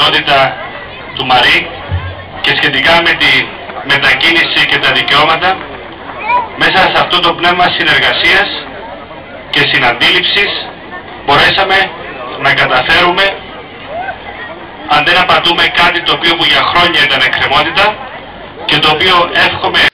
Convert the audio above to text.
κοινότητα του Μαρή και σχετικά με τη μετακίνηση και τα δικαιώματα μέσα σε αυτό το πνεύμα συνεργασίας και συναντήληψης μπορέσαμε να καταφέρουμε αν δεν απαντούμε κάτι το οποίο που για χρόνια ήταν εκκρεμότητα και το οποίο εύχομαι